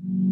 Mm-hmm.